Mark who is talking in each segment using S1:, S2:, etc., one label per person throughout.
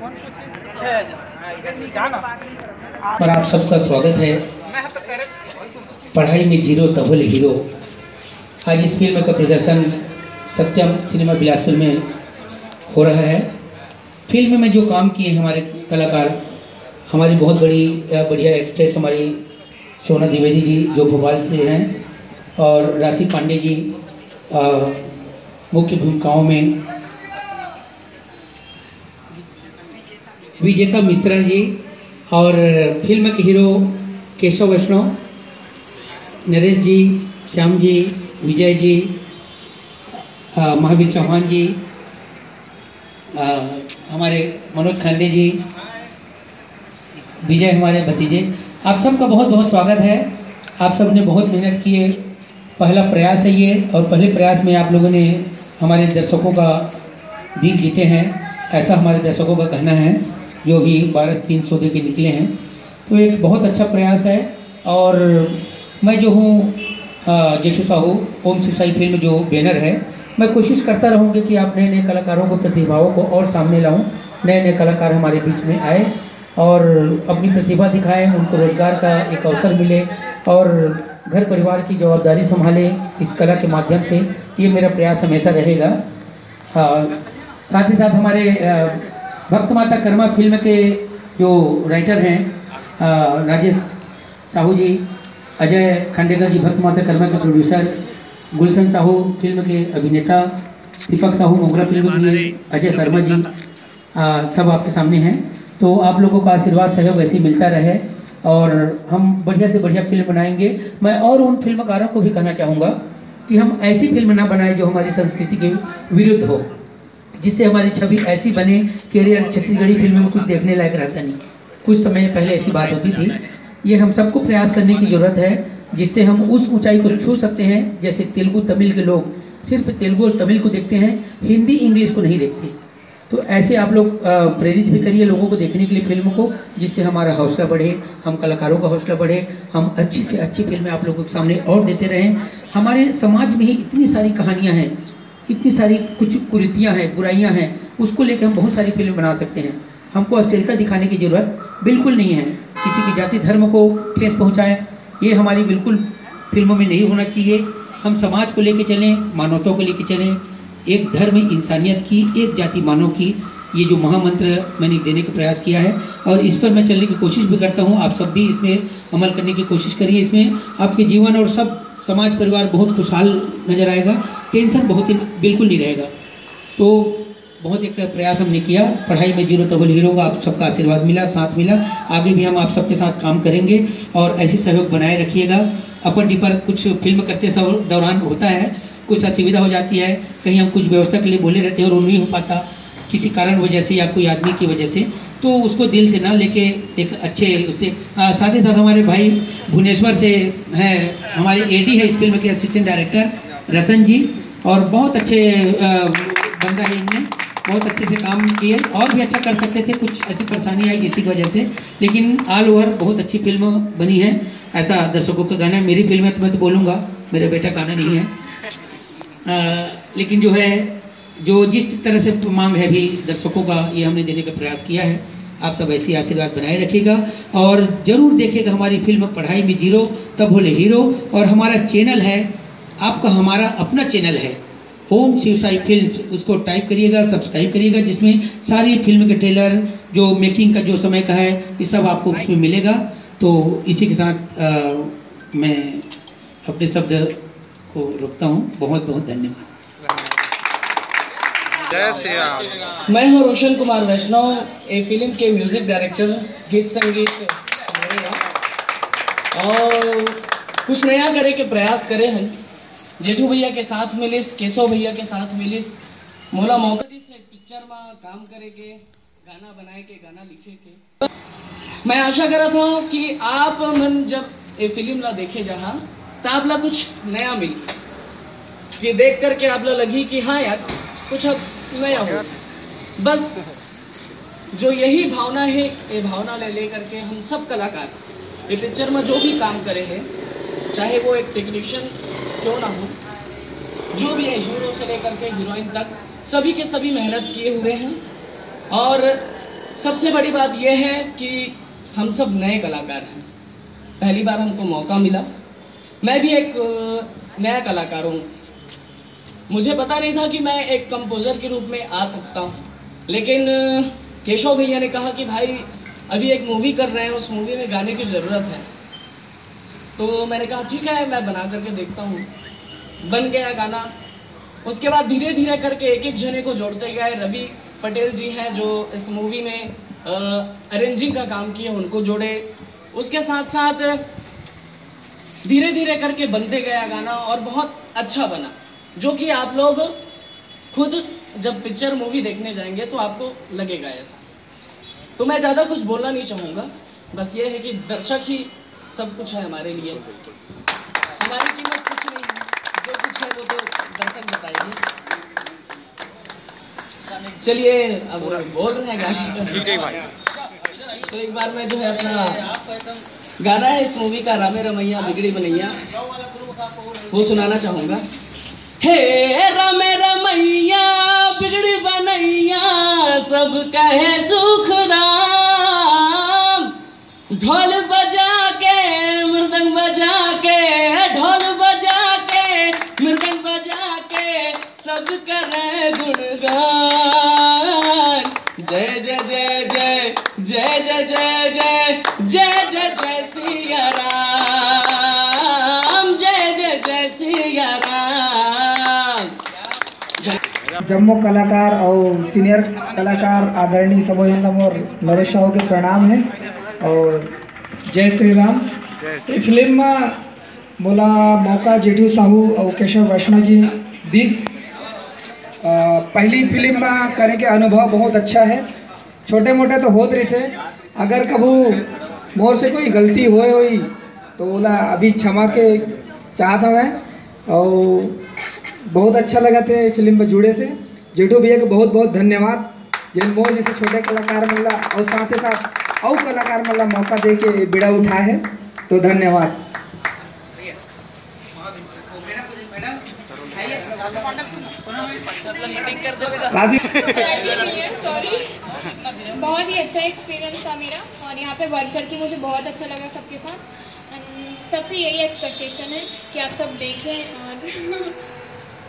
S1: और आप सबका स्वागत है। पढ़ाई में ज़ीरो, तबल हीरो। आज इस फ़िल्म का प्रदर्शन सत्यम सिनेमा बिलासपुर में हो रहा है। फ़िल्म में जो काम किए हमारे कलाकार, हमारी बहुत बड़ी बढ़िया एक्ट्रेस हमारी सोना द्विवेदी जी, जो भोपाल से हैं, और राशि पांडे जी मुख्य भूमिकाओं में विजेता मिश्रा जी और फ़िल्म के हीरो केशव वैष्णव नरेश जी श्याम जी विजय जी महावीर चौहान जी अ, हमारे मनोज खांडे जी विजय हमारे भतीजे। आप सबका बहुत बहुत स्वागत है। आप सबने बहुत मेहनत की है। पहला प्रयास है ये और पहले प्रयास में आप लोगों ने हमारे दर्शकों का दिल जीते हैं। ऐसा हमारे दर्शकों का कहना है। जो भी बारह तीन सौ के निकले हैं। तो एक बहुत अच्छा प्रयास है और मैं जो हूँ जेठू साहू ओम शिव साई फ़िल्म जो बैनर है मैं कोशिश करता रहूँगी कि आप नए नए कलाकारों को प्रतिभाओं को और सामने लाऊं। नए नए कलाकार हमारे बीच में आए और अपनी प्रतिभा दिखाएँ उनको रोज़गार का एक अवसर मिले और घर परिवार की जवाबदारी संभाले इस कला के माध्यम से। ये मेरा प्रयास हमेशा रहेगा। अ, साथ ही साथ हमारे भक्त माता कर्मा फ़िल्म के जो राइटर हैं राजेश साहू जी अजय खंडेकर जी भक्त माता कर्मा के प्रोड्यूसर गुलशन साहू फ़िल्म के अभिनेता दीपक साहू मोगरा फ़िल्म के अजय शर्मा जी आ, सब आपके सामने हैं। तो आप लोगों का आशीर्वाद सहयोग ऐसे मिलता रहे और हम बढ़िया से बढ़िया फ़िल्म बनाएँगे। मैं और उन फिल्मकारों को भी कहना चाहूँगा कि हम ऐसी फ़िल्म ना बनाएँ जो हमारी संस्कृति के विरुद्ध हो। जिससे हमारी छवि ऐसी बने कि अरे यार, छत्तीसगढ़ी फ़िल्म में कुछ देखने लायक रहता नहीं। कुछ समय पहले ऐसी बात होती थी। ये हम सबको प्रयास करने की ज़रूरत है, जिससे हम उस ऊंचाई को छू सकते हैं, जैसे तेलुगु तमिल के लोग सिर्फ़ तेलुगु और तमिल को देखते हैं, हिंदी इंग्लिश को नहीं देखते। तो ऐसे आप लोग प्रेरित भी करिए लोगों को देखने के लिए फ़िल्म को, जिससे हमारा हौसला बढ़े, हम कलाकारों का हौसला बढ़े, हम अच्छी से अच्छी फ़िल्में आप लोगों के सामने और देते रहें। हमारे समाज में ही इतनी सारी कहानियाँ हैं इतनी सारी कुछ कुरीतियाँ हैं, बुराइयाँ हैं, उसको लेकर हम बहुत सारी फ़िल्म बना सकते हैं। हमको अश्लीलता दिखाने की ज़रूरत बिल्कुल नहीं है। किसी की जाति धर्म को ठेस पहुँचाएँ, ये हमारी बिल्कुल फ़िल्मों में नहीं होना चाहिए। हम समाज को लेके चलें मानवता को लेके चलें, एक धर्म इंसानियत की, एक जाति मानव की, ये जो महामंत्र मैंने देने का प्रयास किया है। और इस पर मैं चलने की कोशिश भी करता हूँ। आप सब भी इसमें अमल करने की कोशिश करिए। इसमें आपके जीवन और सब समाज परिवार बहुत खुशहाल नज़र आएगा। टेंशन बहुत ही बिल्कुल नहीं रहेगा। तो बहुत एक प्रयास हमने किया। पढ़ाई में ज़ीरो तबल हीरो का आप सबका आशीर्वाद मिला, साथ मिला। आगे भी हम आप सबके साथ काम करेंगे और ऐसे सहयोग बनाए रखिएगा। अपर डिपर कुछ फ़िल्म करते दौरान होता है, कुछ असुविधा हो जाती है, कहीं हम कुछ व्यवस्था के लिए बोले रहते हैं और वो नहीं हो पाता। किसी कारण वजह से या कोई आदमी की वजह से। तो उसको दिल से ना लेके एक अच्छे उससे साथ ही साथ हमारे भाई भुवनेश्वर से हैं हमारे एडी है इस फ़िल्म के असिस्टेंट डायरेक्टर रतन जी और बहुत अच्छे बंदा है इनमें बहुत अच्छे से काम किए और भी अच्छा कर सकते थे कुछ ऐसी परेशानी आई जिसकी वजह से लेकिन ऑल ओवर बहुत अच्छी फ़िल्म बनी है ऐसा दर्शकों का गाना है मेरी फ़िल्म है तो मैं तो बोलूँगा मेरा बेटा गाना नहीं है आ, लेकिन जो है जो जिस तरह से मांग है भी दर्शकों का ये हमने देने का प्रयास किया है। आप सब ऐसी आशीर्वाद बनाए रखिएगा और ज़रूर देखिएगा हमारी फ़िल्म पढ़ाई में ज़ीरो तब बोले हीरो। और हमारा चैनल है आपका हमारा अपना चैनल है। ओम शिव साई फ़िल्म उसको टाइप करिएगा सब्सक्राइब करिएगा जिसमें सारी फ़िल्म के ट्रेलर जो मेकिंग का जो समय का है ये सब आपको उसमें मिलेगा। तो इसी के साथ आ, मैं अपने शब्द को रोकता हूँ। बहुत बहुत धन्यवाद।
S2: जय श्री राम।
S3: मैं हूँ रोशन कुमार वैष्णव, ए फ़िल्म के म्यूज़िक डायरेक्टर, गीत संगीत और कुछ नया करे के प्रयास करे हैं। जेठू भैया के साथ मिलिस, केशव भैया के साथ मिलिस। मोला मौका दिस पिक्चर में काम करे के, गाना बनाए के, गाना लिखे के। मैं आशा करत हूँ कि आप मन जब ये फ़िल्म ला देखे जहाँ तो आप ला कुछ नया मिली ये देख करके आप ला लगी कि हाँ यार कुछ अब नया हो बस जो यही भावना है, ये भावना ले लेकर के हम सब कलाकार, ये पिक्चर में जो भी काम करे हैं, चाहे वो एक टेक्नीशियन क्यों ना हो, जो भी है हीरो से लेकर के हीरोइन तक, सभी के सभी मेहनत किए हुए हैं। और सबसे बड़ी बात यह है कि हम सब नए कलाकार हैं। पहली बार हमको मौका मिला। मैं भी एक नया कलाकार हूँ। मुझे पता नहीं था कि मैं एक कंपोज़र के रूप में आ सकता हूँ। लेकिन केशव भैया ने कहा कि भाई, अभी एक मूवी कर रहे हैं, उस मूवी में गाने की ज़रूरत है। तो मैंने कहा, ठीक है, मैं बना करके देखता हूँ। बन गया गाना। उसके बाद धीरे धीरे करके एक एक जने को जोड़ते गए। रवि पटेल जी हैं, जो इस मूवी में अरेंजिंग का काम किए, उनको जोड़े। उसके साथ साथ धीरे धीरे करके बनते गया गाना और बहुत अच्छा बना। जो कि आप लोग खुद जब पिक्चर मूवी देखने जाएँगे तो आपको लगेगा ऐसा। तो मैं ज़्यादा कुछ बोलना नहीं चाहूँगा। बस ये है कि दर्शक ही सब कुछ है हमारे लिए। हमारी कीमत कुछ नहीं है। जो कुछ है वो तो दर्शक बताएँगे। चलिए अब बोल रहे हैं गाने।
S2: है
S3: तो एक बार मैं जो है अपना गाना है इस मूवी का रामे रमैया बिगड़ी बनैया वो सुनाना चाहूँगा। हे रामे रमैया बिगड़ी बनैया सब कहे सुख राम ढोल बजा के मृदंग बजा के ढोल बजा के मृदंग बजा के सब करे गुणगान जय जय जय जय जय जय जय जय जय जय जय सिया
S4: जम्मू कलाकार और सीनियर कलाकार आदरणीय सबोजन और नरेश साहू के प्रणाम है और जय श्री राम ये फ़िल्म में बोला मौका जेठू साहू और केशव वैष्णव जी दिस पहली फ़िल्म में करे के अनुभव बहुत अच्छा है। छोटे मोटे तो होते रहे थे अगर कभू मोर से कोई गलती होए हुई तो बोला अभी क्षमा के चाहता मैं और बहुत अच्छा लगा थे फ़िल्म में जुड़े से। जेठू भैया को बहुत बहुत धन्यवाद। जिन मोर जैसे छोटे कलाकार मिला और साथ ही साथ और कलाकार मिला मौका दे के बिड़ा उठा है। तो धन्यवाद।
S5: बहुत ही अच्छा एक्सपीरियंस था मेरा और यहाँ पे वर्क करके मुझे बहुत अच्छा लगा सबके साथ। सबसे यही एक्सपेक्टेशन है कि आप सब देखें और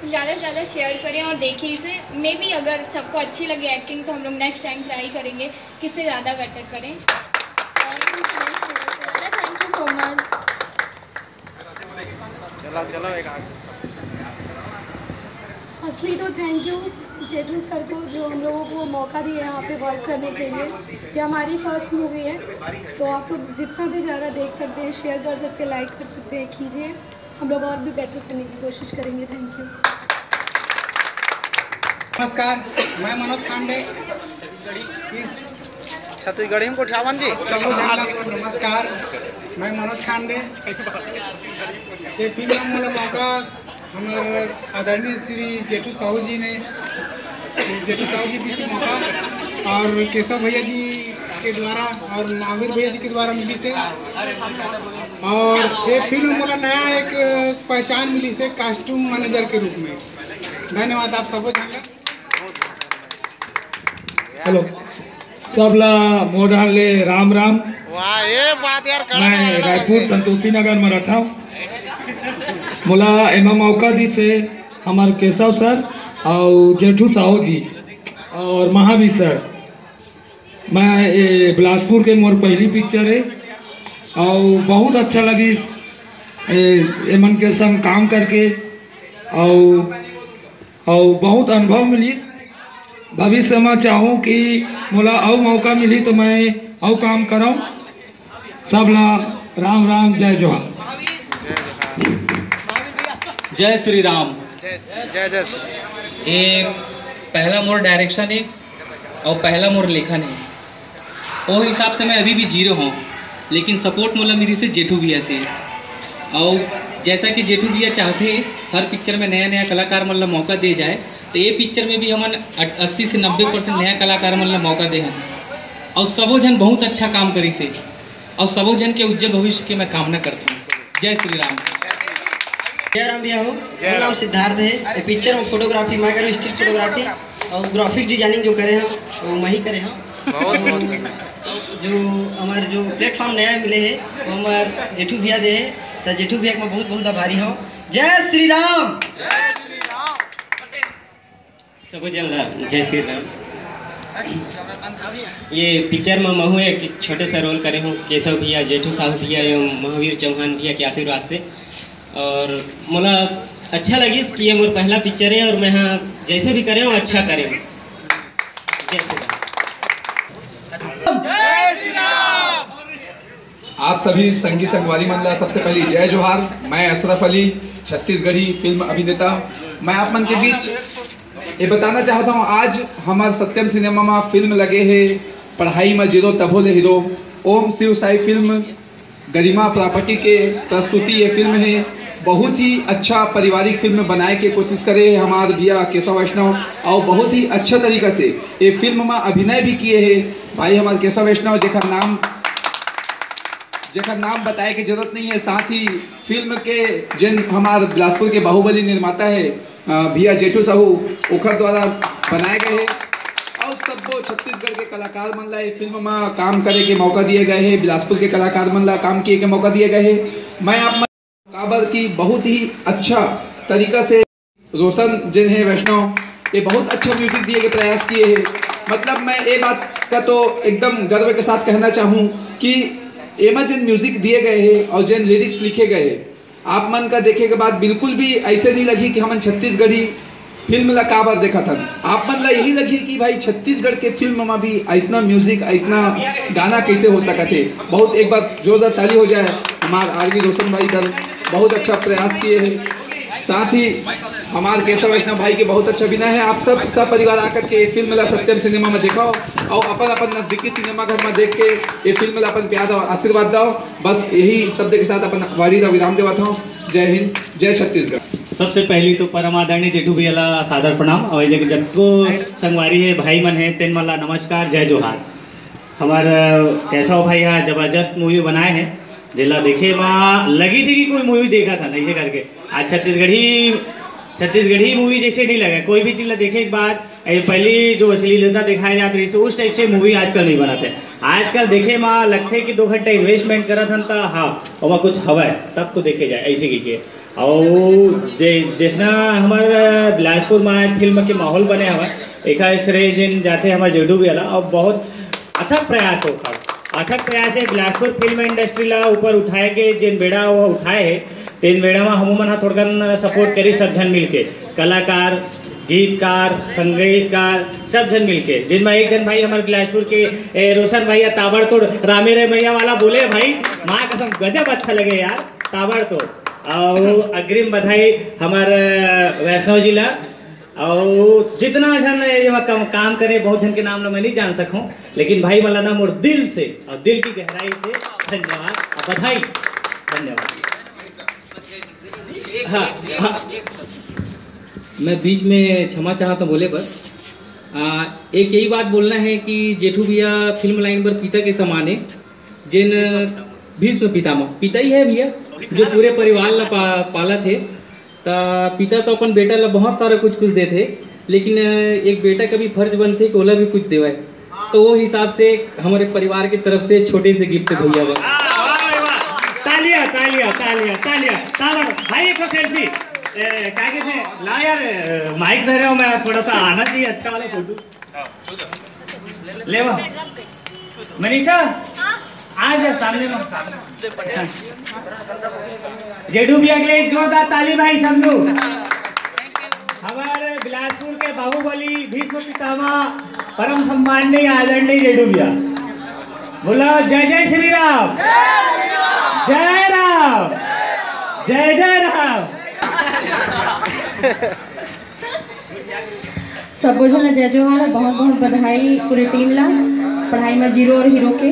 S5: ज़्यादा से ज़्यादा शेयर करें और देखें इसे। मे भी अगर सबको अच्छी लगे एक्टिंग तो हम लोग नेक्स्ट टाइम ट्राई करेंगे कि इससे ज़्यादा बेटर करें। थैंक यू सो मच
S2: चलो चलो एक
S6: असली तो थैंक यू जेठू सर को जो हम लोगों को मौका दिया यहाँ पे वर्क करने के लिए। ये हमारी फ़र्स्ट मूवी है तो आप लोग जितना भी ज़्यादा देख सकते हैं शेयर कर सकते हैं लाइक कर सकते हैं कीजिए। हम लोग और भी बेटर करने की कोशिश करेंगे थैंक यू
S7: नमस्कार मैं मनोज खांडे। इस
S2: छत्तीसगढ़ी में कोठावन जी।
S7: जनता को नमस्कार मैं मनोज खांडे। ये फ़िल्म में मोला मौका हमारे आदरणीय श्री जेठू साहू जी ने जेठू साहू जी दी मौका और केशव भैया जी के द्वारा और महावीर भैया जी के द्वारा मिली से। और ये फ़िल्म मोला नया एक पहचान मिली से कास्ट्यूम मैनेजर के रूप में। धन्यवाद आप सबको जानकर
S4: हेलो। सबला मोडाल ले राम राम।
S2: वाह ये बात यार कड़ा
S4: मैं रायपुर संतोषी नगर में रहता हूँ। मोला एमा मौका दी से हमारे केशव सर और जेठू साहू जी और महावीर सर। मैं ये बिलासपुर के मोर पहली पिक्चर है और बहुत अच्छा लगी एमन के संग काम करके और और बहुत अनुभव मिली भविष्य में चाहूँ कि मोला और मौका मिली तो मैं और काम करूँ। सब ला राम राम जय जोहार
S8: जय श्री राम।
S2: जय जय श्री
S8: ये पहला मोर डायरेक्शन है और पहला मोर लेखन है। वो हिसाब से मैं अभी भी ज़ीरो हूँ लेकिन सपोर्ट मोला मेरी से जेठू भैया से है। और जैसा कि जेठू भैया चाहते हैं, हर पिक्चर में नया नया कलाकार मतलब मौका दे जाए तो ये पिक्चर में भी अट- अस्सी से नब्बे परसेंट नया कलाकार मतलब मौका दे हैं। और सबो जन बहुत अच्छा काम करी से, और सबो जन के उज्जवल भविष्य की मैं कामना करता हूँ। जय श्री राम।
S9: जय राम भैया हो, मेरा नाम सिद्धार्थ है। पिक्चर में फोटोग्राफी मैं करूँ स्टिल फोटोग्राफी और ग्राफिक डिज़ाइनिंग जो करे हैं, वो मैं ही करे हैं।
S2: बहुत बहुत धन्यवाद।
S9: जो हमारे जो प्लेटफॉर्म नया मिले है वो हमारे जेठू भैया दे है। तो जेठू भैया के मैं बहुत बहुत आभारी हूँ। जय श्री राम!
S10: सबको जानला जय श्री राम। ये पिक्चर में महू एक छोटे सा रोल करे हूँ केशव भैया जेठू साहू भैया एवं महावीर चौहान भैया के आशीर्वाद से। और मोला अच्छा लगी कि ये मोर पहला पिक्चर है और मैं हाँ जैसे भी करे हूँ अच्छा करे हूँ। जय श्री राम
S11: आप सभी संगी संगवारी मंडला, सबसे पहले जय जोहार। मैं अशरफ अली, छत्तीसगढ़ी फ़िल्म अभिनेता। मैं आप मन के बीच ये बताना चाहता हूँ, आज हमारे सत्यम सिनेमा में फ़िल्म लगे है, पढ़ाई में zero तभोले hero. Om Shiv Sai film, Garima property के प्रस्तुति ये फ़िल्म है। बहुत ही अच्छा पारिवारिक फ़िल्म बनाए के कोशिश करे है हमारे भैया केशव वैष्णव, और बहुत ही अच्छा तरीका से ये फ़िल्म में अभिनय भी किए हैं। भाई हमारे केशव वैष्णव जेकर नाम जेकर नाम बताए की ज़रूरत नहीं है, साथ ही फ़िल्म के जिन हमारे बिलासपुर के बाहुबली निर्माता है भैया जेठू साहू, ओखर द्वारा बनाए गए हैं। और सबको छत्तीसगढ़ के कलाकार मन ला फ़िल्म में काम करे के मौका दिए गए हैं, बिलासपुर के कलाकार मन ला काम किए के मौका दिए गए हैं। मैं आप काबर की बहुत ही अच्छा तरीका से रोशन, जिन है वैष्णव, ये बहुत अच्छा म्यूज़िक दिए के प्रयास किए हैं। मतलब मैं ये बात का तो एकदम गर्व के साथ कहना चाहूँ कि एमा जिन म्यूज़िक दिए गए हैं और जिन लिरिक्स लिखे गए हैं, आप मन का देखे के बाद बिल्कुल भी ऐसे नहीं लगी कि हम छत्तीसगढ़ी फ़िल्म ला काबर देखा था। आप मन ला यही लगी कि भाई छत्तीसगढ़ के फ़िल्म में भी ऐसा म्यूज़िक ऐसा गाना कैसे हो सका थे बहुत एक बार जोरदार ताली हो जाए। हमारे आर रोशन भाई कर बहुत अच्छा प्रयास किए हैं। साथ ही हमारे केशव वैष्णव भाई के बहुत अच्छा अभिनय है। आप सब सब परिवार आकर के फ़िल्म ला सत्यम सिनेमा में देखो और अपन अपन नजदीकी सिनेमा घर में देख के ये फ़िल्म ला अपन प्यार और आशीर्वाद दो बस यही शब्द के साथ अपन वाड़ी विराम देवा था जय हिंद, जय छत्तीसगढ़।
S12: सबसे पहली तो परम आदरणीय जेठू भैया सादर प्रणाम। और जब जबको संगवारी है, भाई मन है, तेन मन ला नमस्कार, जय जोहार। हमार केशव भाई यहाँ ज़बरदस्त मूवी बनाए हैं। जिला देखे वहाँ लगी थी कि कोई मूवी देखा था? नहीं करके। आज छत्तीसगढ़ी छत्तीसगढ़ी मूवी जैसे नहीं लगा। कोई भी चीज़ देखे के बाद ए, पहली जो अश्लीलता दिखाई जाती रही उस टाइप से मूवी आजकल नहीं बनाते। आजकल देखे माँ लगते कि दो घंटे इन्वेस्टमेंट करा था तो हाँ और कुछ हवा है तब तो देखे जाए ऐसे की के और जे जिसना हमारे बिलासपुर में फ़िल्म के माहौल बने हवा एक श्रेय जिन जाते हमारे जेडू भी अला और बहुत अथक प्रयास हो अथक प्रयास है बिलासपुर फ़िल्म इंडस्ट्री ऊपर उठाए के जिन बेड़ा वो उठाए है तेन बेड़ा में हमूमन हा थोड़कन सपोर्ट करी सब जन मिलके कलाकार गीतकार संगीतकार सब जन मिलके जिनमें एक जन भाई हमारे बिलासपुर के रोशन भैया ताबड़तोड़ रामे रे मैया वाला बोले भाई माँ कसम गजब अच्छा लगे यार ताबड़तोड़ और अग्रिम बधाई हमारे वैष्णव जिला और जितना जन ये काम, काम करे बहुत जन के नाम मैं नहीं जान सकूँ लेकिन भाई वाला नाम और दिल से और दिल की गहराई से धन्यवाद। और बधाई। धन्यवाद। हाँ हाँ।
S8: मैं बीच में क्षमा चाहता बोले पर आ, एक यही बात बोलना है कि जेठू भैया फ़िल्म लाइन पर पिता के समान है जिन भीष्म पितामह। पिता ही है भैया जो पूरे परिवार ला पा, पाला थे। ता पिता तो अपन बेटा ला बहुत सारा कुछ कुछ देते लेकिन एक बेटा का भी फ़र्ज़ बनते कि ओला भी कुछ देवाए तो वो हिसाब से हमारे परिवार की तरफ़ से छोटे से गिफ्ट भैया बा
S12: तालियाँ तालियाँ तालियाँ तालियाँ। ताबड़ भाई एक सेल्फी। क्या कहते हैं? ला यार माइक धरे हो मैं थोड़ा सा आना चाहिए अच्छा वाला फ़ोटो। ले वो मनीषा? आ जा सामने में। जेडू लिए एक जोरदार ताली, भाई लोग हमारे बिलासपुर के बाहुबली, भीष्म पितामह, परम सम्माननीय आदरणीय जेडू भैया। बोला, जय जय श्री राम जय राम। जय जय राम।
S13: सबको जय जोहार। बहुत बहुत बधाई पूरे टीम ला। पढ़ाई में ज़ीरो और हीरो के।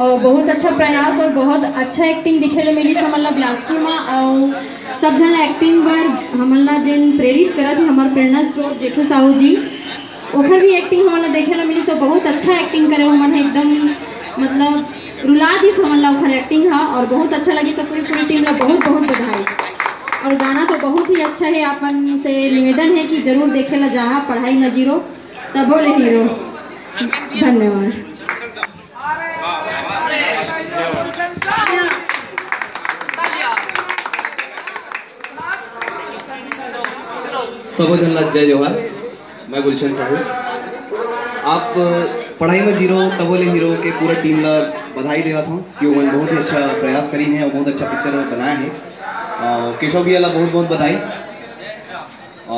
S13: और बहुत अच्छा प्रयास और बहुत अच्छा एक्टिंग दिखे ला मिली हमन ला बिलासपुर में। और सब जन एक्टिंग पर हमन ला जिन प्रेरित करत हमार प्रेरणा स्रोत जेठू साहू जी। ओखर भी एक्टिंग हमन ला देखे ला मिली सब बहुत अच्छा एक्टिंग करे हमन एकदम मतलब रुला दी हमन ला ओखर एक्टिंग है, और बहुत अच्छा लगी सब पूरी पूरी टीम ला, बहुत बहुत बधाई। और गाना तो बहुत ही अच्छा है अपन से निवेदन है कि ज़रूर देखे ला जहाँ पढ़ाई में ज़ीरो तब बोले हीरो। धन्यवाद।
S14: सबो जन ला जय जवाहर मैं गुलशन साहू। आप पढ़ाई में ज़ीरो तबोले हीरो के पूरे टीम ला बधाई देवा था। कि वो बहुत ही अच्छा प्रयास करी है और बहुत अच्छा पिक्चर बनाया है। केशव भैया बहुत बहुत बधाई।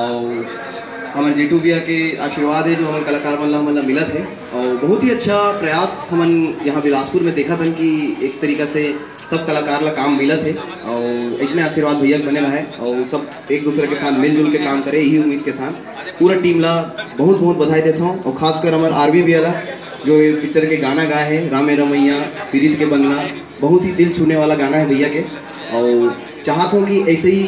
S14: और हमारे जेठू भैया के आशीर्वाद है, जो हमारे कलाकार मन ला मिलत है। और बहुत ही अच्छा प्रयास हमन यहाँ बिलासपुर में देखा था कि एक तरीका से सब कलाकार ला काम मिलत है। और ऐसे आशीर्वाद भैया बने है और सब एक दूसरे के साथ मिलजुल के काम करे, यही उम्मीद के साथ। पूरा टीम ला बहुत बहुत बधाई देता हूँ। और खासकर हमारे आरबी भैया ला, जो पिक्चर के गाना गाए हैं, रामे रमैया, पीरित के बंदना बहुत ही दिल छूने वाला गाना है भैया के। और चाहत हूँ कि ऐसे ही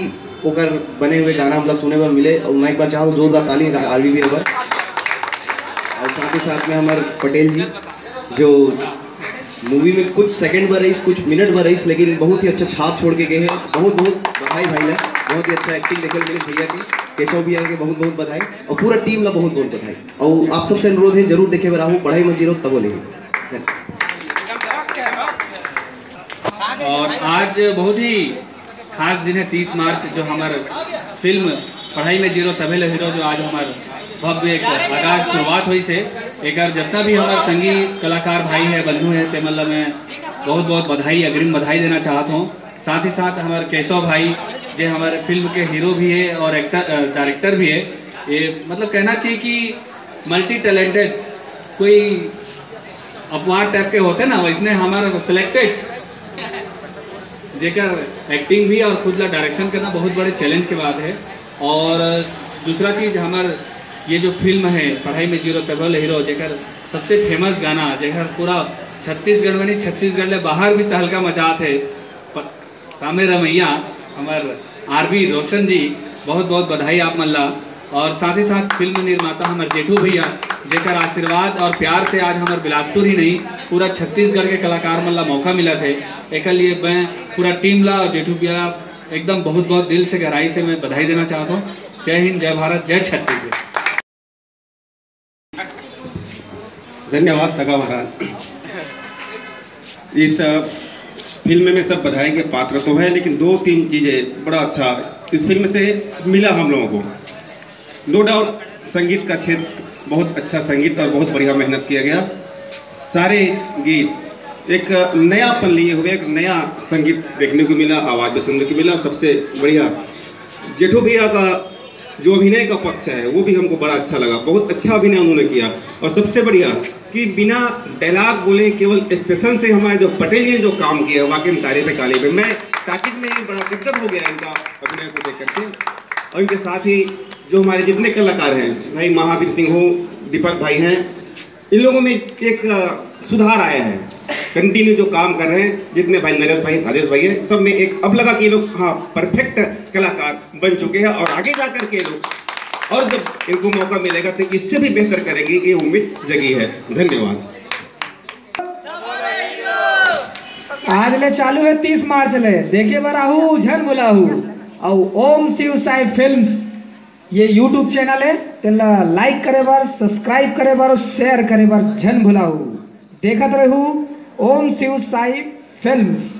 S14: ओकर बने हुए गाना हमला सुने में मिले। और मैं एक बार चाहूँ, जोरदार ताली आरबी भैया पर और साथ ही साथ में हमारे पटेल जी, जो मूवी में कुछ सेकंड बर रहीस कुछ मिनट बर रहीस लेकिन बहुत ही अच्छा छाप छोड़ के गए हैं। बहुत बहुत बधाई भाई ला। बहुत ही अच्छा एक्टिंग देखे मिले भैया के, केशव भैया के, बहुत बहुत बधाई। और पूरा टीम ला बहुत बहुत बधाई। और आप सबसे अनुरोध है, ज़रूर देखे रहूँ पढ़ाई में ज़ीरो, तब ले
S15: और आज बहुत ही खास दिन है तीस मार्च, जो हमारे फ़िल्म पढ़ाई में ज़ीरो तबेले हीरो, जो आज हमारे भव्य एक आगाज़ शुरुआत हुई से। एक जितना भी हमारे संगी कलाकार भाई है, बंधु है तेमल्ला में बहुत बहुत बधाई, अग्रिम बधाई देना चाहता हूँ। साथ ही साथ हमारे केशव भाई, जो हमारे फ़िल्म के हीरो भी है और एक्टर डायरेक्टर भी है, ये मतलब कहना चाहिए कि मल्टी टैलेंटेड कोई अपवाद टाइप के होते ना, वैसने हमारा सिलेक्टेड जेकर एक्टिंग भी और खुद ला डायरेक्शन करना बहुत बड़े चैलेंज के बात है। और दूसरा चीज़, हमार ये जो फ़िल्म है, पढ़ाई में ज़ीरो तबल हीरो, जेकर सबसे फ़ेमस गाना, जेकर पूरा छत्तीसगढ़ में नहीं, छत्तीसगढ़ ले बाहर भी तहलका मचात है। रामे रमैया, हमार आर रोशन जी बहुत बहुत बधाई आप मल्ला और साथ ही साथ फ़िल्म निर्माता हमारे जेठू भैया, जेकर आशीर्वाद और प्यार से आज हमारे बिलासपुर ही नहीं, पूरा छत्तीसगढ़ के कलाकार मन ला मौका मिला थे एक लिए मैं पूरा टीम ला और जेठू भैया एकदम बहुत बहुत दिल से, गहराई से मैं बधाई देना चाहता हूँ। जय हिंद, जय भारत, जय छत्तीसगढ़।
S16: धन्यवाद सगा महाराज। इस फ़िल्म में सब बधाई के पात्र तो है, लेकिन दो तीन चीज़ें बड़ा अच्छा इस फ़िल्म से मिला हम लोगों को। नो डाउट संगीत का क्षेत्र बहुत अच्छा संगीत और बहुत बढ़िया मेहनत किया गया। सारे गीत एक नयापन लिए हुए, एक नया संगीत देखने को मिला, आवाज़ भी सुनने को मिला, सबसे बढ़िया। जेठो भैया का जो अभिनय का पक्ष है, वो भी हमको बड़ा अच्छा लगा। बहुत अच्छा अभिनय उन्होंने किया। और सबसे बढ़िया कि बिना डायलॉग बोले, केवल एक्सप्रेशन से हमारे जो पटेल ने जो काम किया वाकई में तारीफ़ काले पे, मैं टाकिज में बड़ा दिक्कत हो गया इनका अभिनय को देख करके। और इनके साथ ही जो हमारे जितने कलाकार हैं, भाई महावीर सिंह हो, दीपक भाई हैं, इन लोगों में एक सुधार आया है। कंटिन्यू जो काम कर रहे हैं, जितने भाई नरेश भाई, राजेश भाई हैं, सब में एक अब लगा कि ये लोग हाँ परफेक्ट कलाकार बन चुके हैं और आगे जा कर के लोग, और जब इनको मौका मिलेगा तो इससे भी बेहतर करेंगे, ये उम्मीद जगी है। धन्यवाद।
S4: आज ले चालू है तीस मार्च ले। देखे बर आहू झन बोलाहू और ओम शिव साई फिल्म्स ये यूट्यूब चैनल है तेला लाइक करे बार सब्सक्राइब करे बार और शेयर करे बार, झन भुलाऊ देखत रहू, ओम शिव साई फिल्म्स